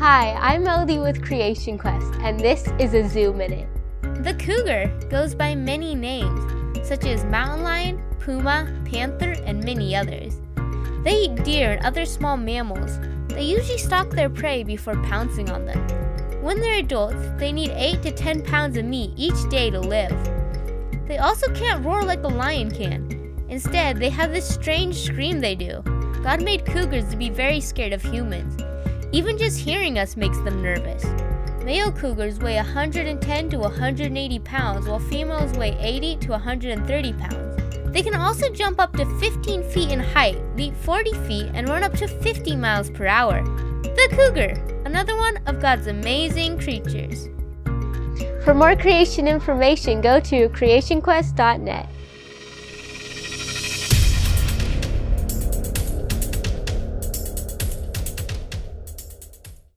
Hi, I'm Melody with Creation Quest, and this is a Zoo Minute. The cougar goes by many names, such as mountain lion, puma, panther, and many others. They eat deer and other small mammals. They usually stalk their prey before pouncing on them. When they're adults, they need 8 to 10 pounds of meat each day to live. They also can't roar like a lion can. Instead, they have this strange scream they do. God made cougars to be very scared of humans. Even just hearing us makes them nervous. Male cougars weigh 110 to 180 pounds, while females weigh 80 to 130 pounds. They can also jump up to 15 feet in height, leap 40 feet, and run up to 50 miles per hour. The cougar, another one of God's amazing creatures. For more creation information, go to creationquest.net.